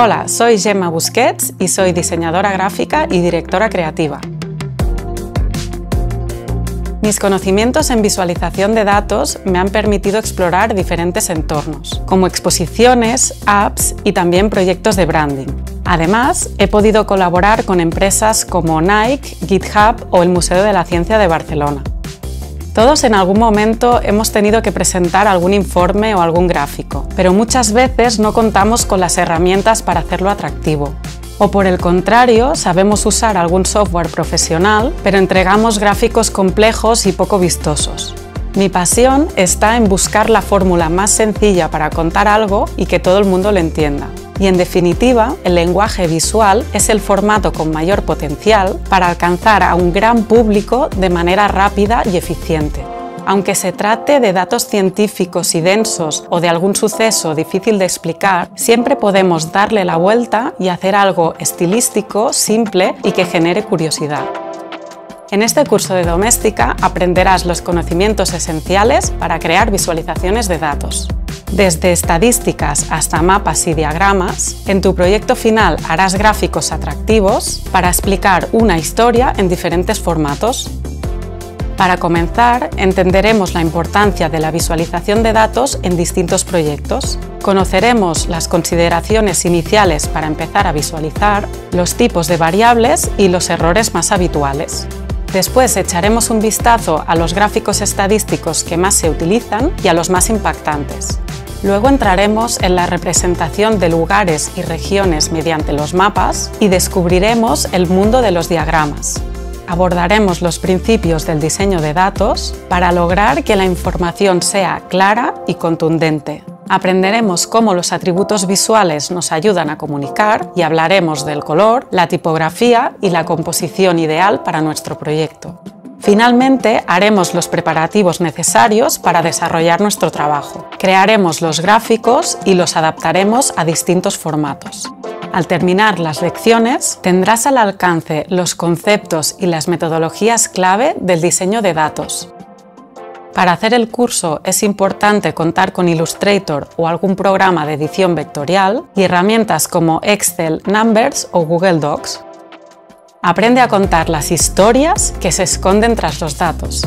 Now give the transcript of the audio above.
Hola, soy Gemma Busquets y soy diseñadora gráfica y directora creativa. Mis conocimientos en visualización de datos me han permitido explorar diferentes entornos, como exposiciones, apps y también proyectos de branding. Además, he podido colaborar con empresas como Nike, GitHub o el Museo de la Ciencia de Barcelona. Todos en algún momento hemos tenido que presentar algún informe o algún gráfico, pero muchas veces no contamos con las herramientas para hacerlo atractivo. O por el contrario, sabemos usar algún software profesional, pero entregamos gráficos complejos y poco vistosos. Mi pasión está en buscar la fórmula más sencilla para contar algo y que todo el mundo lo entienda. Y en definitiva, el lenguaje visual es el formato con mayor potencial para alcanzar a un gran público de manera rápida y eficiente. Aunque se trate de datos científicos y densos o de algún suceso difícil de explicar, siempre podemos darle la vuelta y hacer algo estilístico, simple y que genere curiosidad. En este curso de doméstica aprenderás los conocimientos esenciales para crear visualizaciones de datos. Desde estadísticas hasta mapas y diagramas, en tu proyecto final harás gráficos atractivos para explicar una historia en diferentes formatos, para comenzar, entenderemos la importancia de la visualización de datos en distintos proyectos. Conoceremos las consideraciones iniciales para empezar a visualizar, los tipos de variables y los errores más habituales. Después echaremos un vistazo a los gráficos estadísticos que más se utilizan y a los más impactantes. Luego entraremos en la representación de lugares y regiones mediante los mapas y descubriremos el mundo de los diagramas abordaremos los principios del diseño de datos para lograr que la información sea clara y contundente. Aprenderemos cómo los atributos visuales nos ayudan a comunicar y hablaremos del color, la tipografía y la composición ideal para nuestro proyecto. Finalmente, haremos los preparativos necesarios para desarrollar nuestro trabajo. Crearemos los gráficos y los adaptaremos a distintos formatos. Al terminar las lecciones, tendrás al alcance los conceptos y las metodologías clave del diseño de datos. Para hacer el curso es importante contar con Illustrator o algún programa de edición vectorial y herramientas como Excel, Numbers o Google Docs. Aprende a contar las historias que se esconden tras los datos.